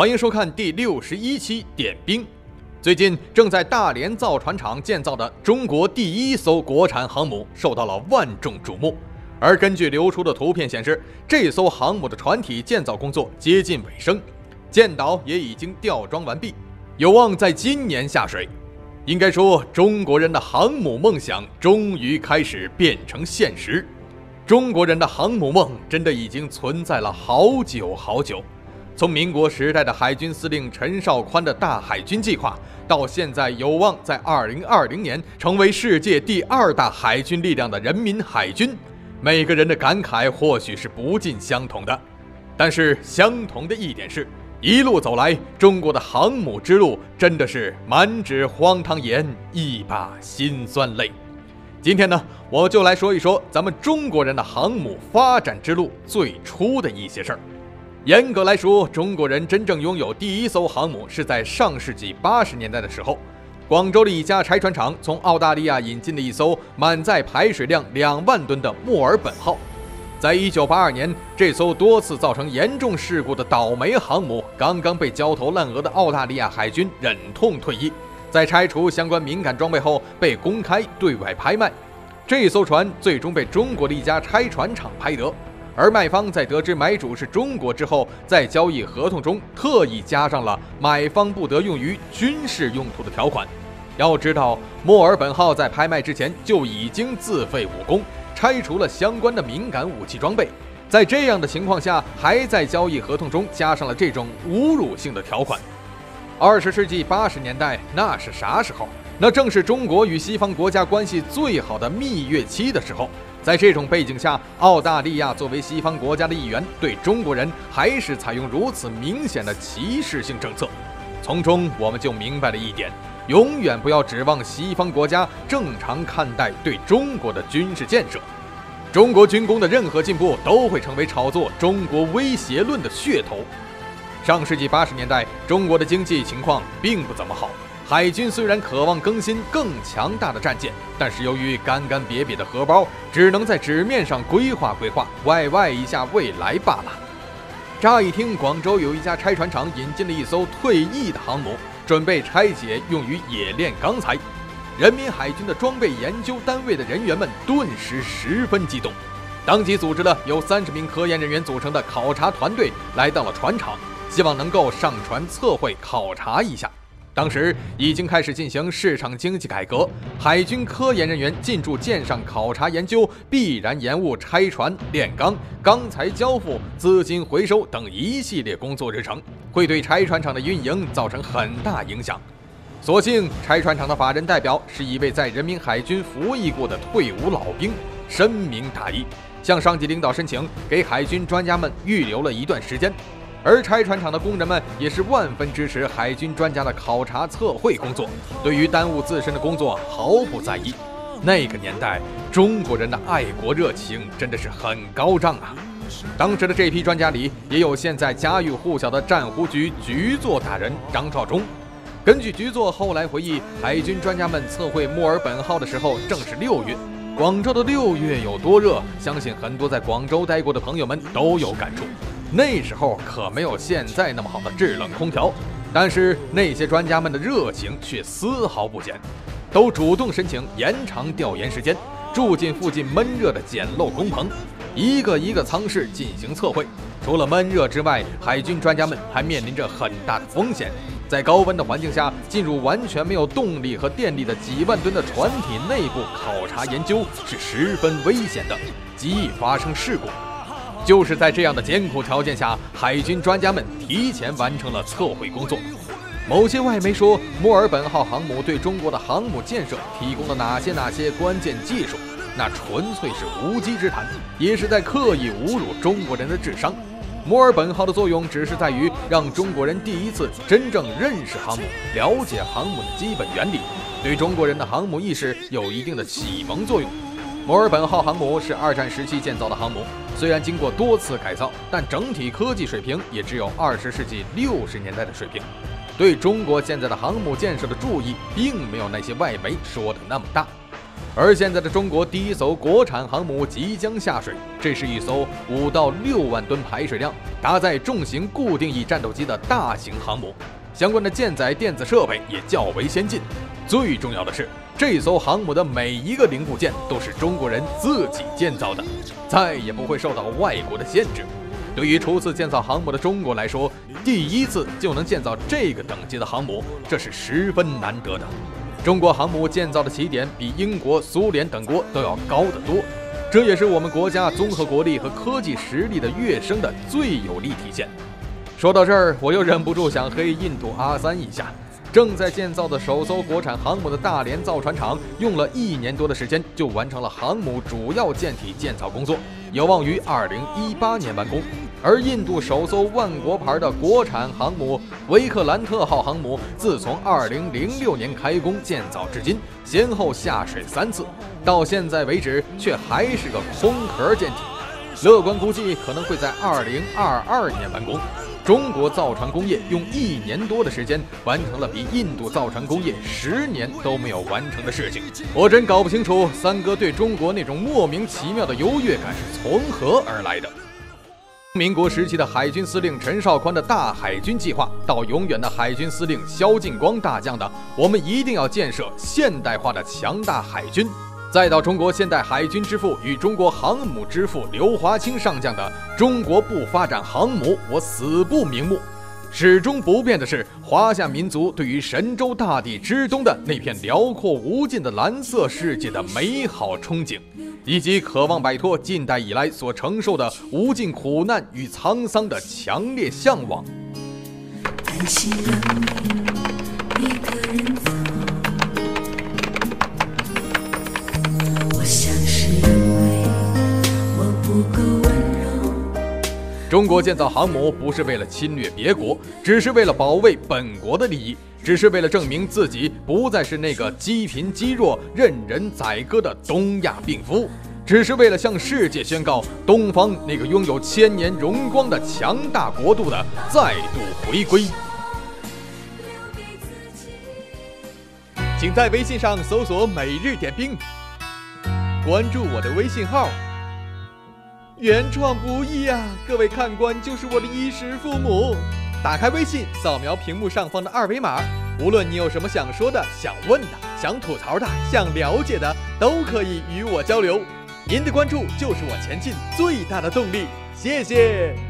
欢迎收看第六十一期点兵。最近正在大连造船厂建造的中国第一艘国产航母受到了万众瞩目。而根据流出的图片显示，这艘航母的船体建造工作接近尾声，舰岛也已经吊装完毕，有望在今年下水。应该说，中国人的航母梦想终于开始变成现实。中国人的航母梦真的已经存在了好久好久。从民国时代的海军司令陈绍宽的大海军计划，到现在有望在二零二零年成为世界第二大海军力量的人民海军，每个人的感慨或许是不尽相同的。但是相同的一点是，一路走来，中国的航母之路真的是满纸荒唐言，一把辛酸泪。今天呢，我就来说一说咱们中国人的航母发展之路最初的一些事儿。严格来说，中国人真正拥有第一艘航母是在上世纪八十年代的时候，广州的一家拆船厂从澳大利亚引进了一艘满载排水量两万吨的墨尔本号。在一九八二年，这艘多次造成严重事故的倒霉航母刚刚被焦头烂额的澳大利亚海军忍痛退役，在拆除相关敏感装备后被公开对外拍卖。这艘船最终被中国的一家拆船厂拍得。而卖方在得知买主是中国之后，在交易合同中特意加上了买方不得用于军事用途的条款。要知道，墨尔本号在拍卖之前就已经自废武功，拆除了相关的敏感武器装备，在这样的情况下，还在交易合同中加上了这种侮辱性的条款。二十世纪八十年代，那是啥时候？那正是中国与西方国家关系最好的蜜月期的时候。在这种背景下，澳大利亚作为西方国家的一员，对中国人还是采用如此明显的歧视性政策。从中我们就明白了一点：永远不要指望西方国家正常看待对中国的军事建设。中国军工的任何进步都会成为炒作中国威胁论的噱头。上世纪八十年代，中国的经济情况并不怎么好。海军虽然渴望更新更强大的战舰，但是由于干干瘪瘪的荷包，只能在纸面上规划规划，外外一下未来罢了。乍一听，广州有一家拆船厂引进了一艘退役的航母，准备拆解用于冶炼钢材，人民海军的装备研究单位的人员们顿时十分激动，当即组织了由三十名科研人员组成的考察团队来到了船厂，希望能够上船测绘考察一下。当时已经开始进行市场经济改革，海军科研人员进驻舰上考察研究，必然延误拆船、炼钢、钢材交付、资金回收等一系列工作日程，会对拆船厂的运营造成很大影响。所幸拆船厂的法人代表是一位在人民海军服役过的退伍老兵，深明大义，向上级领导申请给海军专家们预留了一段时间。而拆船厂的工人们也是万分支持海军专家的考察测绘工作，对于耽误自身的工作毫不在意。那个年代，中国人的爱国热情真的是很高涨啊！当时的这批专家里，也有现在家喻户晓的战湖局局座大人张召忠。根据局座后来回忆，海军专家们测绘墨尔本号的时候正是六月，广州的六月有多热，相信很多在广州待过的朋友们都有感触。那时候可没有现在那么好的制冷空调，但是那些专家们的热情却丝毫不减，都主动申请延长调研时间，住进附近闷热的简陋工棚，一个一个舱室进行测绘。除了闷热之外，海军专家们还面临着很大的风险，在高温的环境下进入完全没有动力和电力的几万吨的船体内部考察研究是十分危险的，极易发生事故。就是在这样的艰苦条件下，海军专家们提前完成了测绘工作。某些外媒说，墨尔本号航母对中国的航母建设提供了哪些哪些关键技术，那纯粹是无稽之谈，也是在刻意侮辱中国人的智商。墨尔本号的作用只是在于让中国人第一次真正认识航母，了解航母的基本原理，对中国人的航母意识有一定的启蒙作用。墨尔本号航母是二战时期建造的航母，虽然经过多次改造，但整体科技水平也只有二十世纪六十年代的水平。对中国现在的航母建设的注意，并没有那些外媒说的那么大。而现在的中国第一艘国产航母即将下水，这是一艘五到六万吨排水量、搭载重型固定翼战斗机的大型航母，相关的舰载电子设备也较为先进。最重要的是，这艘航母的每一个零部件都是中国人自己建造的，再也不会受到外国的限制。对于初次建造航母的中国来说，第一次就能建造这个等级的航母，这是十分难得的。中国航母建造的起点比英国、苏联等国都要高得多，这也是我们国家综合国力和科技实力的跃升的最有力体现。说到这儿，我又忍不住想黑印度阿三一下。正在建造的首艘国产航母的大连造船厂，用了一年多的时间就完成了航母主要舰体建造工作，有望于二零一八年完工。而印度首艘万国牌的国产航母维克兰特号航母，自从二零零六年开工建造至今，先后下水三次，到现在为止却还是个空壳舰体。乐观估计，可能会在二零二二年完工。中国造船工业用一年多的时间完成了比印度造船工业十年都没有完成的事情，我真搞不清楚三哥对中国那种莫名其妙的优越感是从何而来的。民国时期的海军司令陈绍宽的大海军计划，到永远的海军司令萧劲光大将的我们一定要建设现代化的强大海军。再到中国现代海军之父与中国航母之父刘华清上将的“中国不发展航母，我死不瞑目”，始终不变的是华夏民族对于神州大地之东的那片辽阔无尽的蓝色世界的美好憧憬，以及渴望摆脱近代以来所承受的无尽苦难与沧桑的强烈向往。中国建造航母不是为了侵略别国，只是为了保卫本国的利益，只是为了证明自己不再是那个积贫积弱、任人宰割的东亚病夫，只是为了向世界宣告东方那个拥有千年荣光的强大国度的再度回归。请在微信上搜索“每日点兵”，关注我的微信号。原创不易啊！各位看官就是我的衣食父母。打开微信，扫描屏幕上方的二维码，无论你有什么想说的、想问的、想吐槽的、想了解的，都可以与我交流。您的关注就是我前进最大的动力，谢谢。